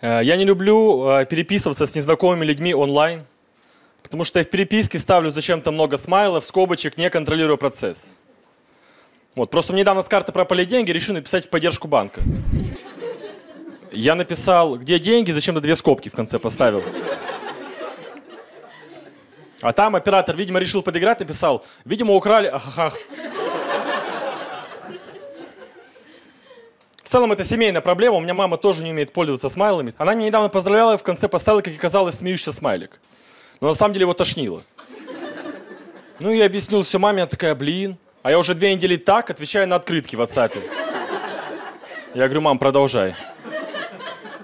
Э, Я не люблю э, переписываться с незнакомыми людьми онлайн, потому что я в переписке ставлю зачем-то много смайлов, скобочек, не контролируя процесс. Вот, просто мне недавно с карты пропали деньги, решил написать в поддержку банка. Я написал, где деньги, зачем-то две скобки в конце поставил. А там оператор, видимо, решил подыграть, написал, видимо, украли, ахахах. Целом это семейная проблема, у меня мама тоже не умеет пользоваться смайлами. Она меня недавно поздравляла и в конце поставила, как оказалось, смеющийся смайлик. Но на самом деле его тошнило. Ну, я объяснил все маме, она такая, блин. А я уже две недели так отвечаю на открытки в WhatsApp. Я говорю, мам, продолжай.